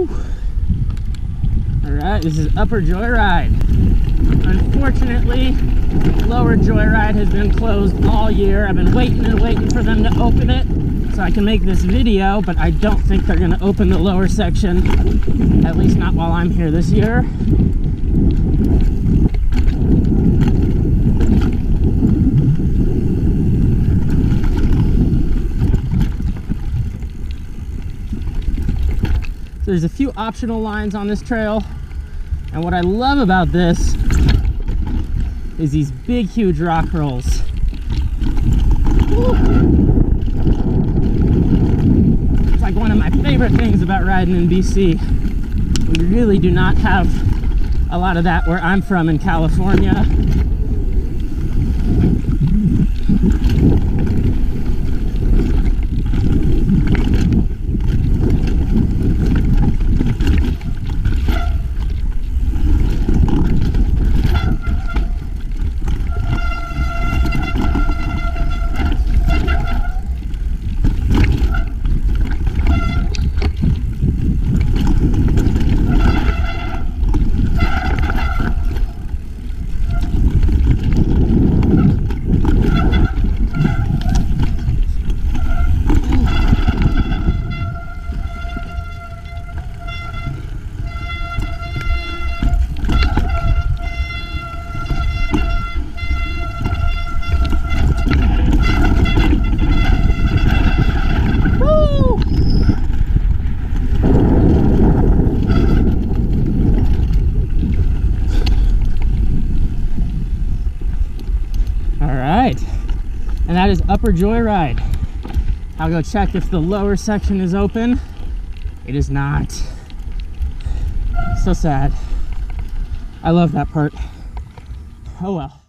All right, this is Upper Joyride. Unfortunately, Lower Joyride has been closed all year. I've been waiting and waiting for them to open it so I can make this video, but I don't think they're gonna open the lower section, at least not while I'm here this year. There's a few optional lines on this trail. And what I love about this is these big, huge rock rolls. It's like one of my favorite things about riding in BC. We really do not have a lot of that where I'm from in California. All right, and that is Upper Joyride. I'll go check if the lower section is open. It is not. So sad. I love that part. Oh well.